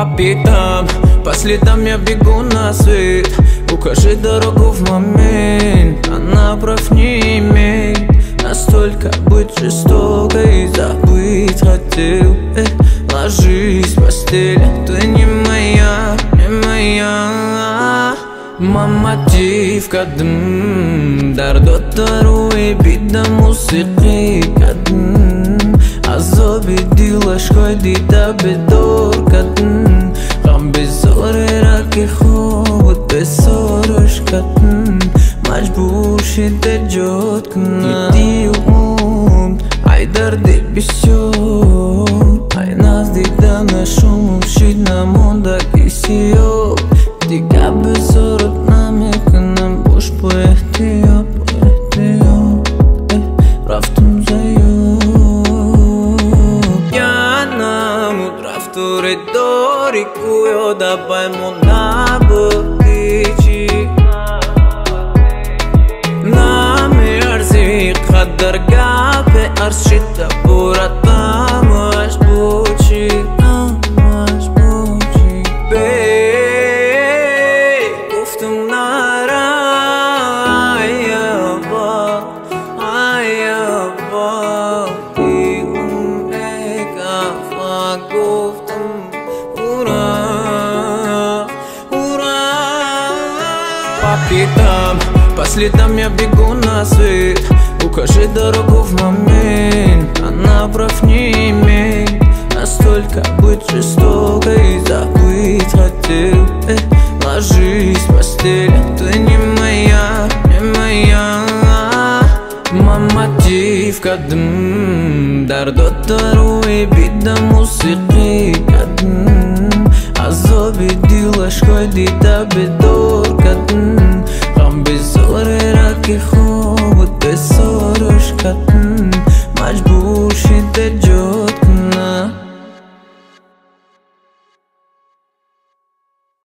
По пятам, по следам я бегу на свет. Укажи дорогу в момент. Она прав не имеет. Настолько быть жестокой Забыть хотел. Э, Ложись в постель Ты не моя, не моя. Мама kadın Дардоттару и бида мусиқи kadın Азоби дилашкой дида бедор Aq bushit dhe gjot këna. I ti u unë Aj dërdi bishot Aj nas di dhe me shumë Më shqit në munda kisi jo Ti ka bezorët në me këna Bush po e ti jo Po e ti jo E raftëm za jo Jana mu draftur e dori Ku jo da baj mu nabë По пятам, по следам я бегу на свет. Укажи дорогу в момент. Она прав не имеет. Настолько быть жестокой Забыть хотел. Э, Ложись в постель. Ты не моя, не моя. Мама тив kadın Дардоттару и бида мусиқи kadın Азоби дилашкой дида और रख खूब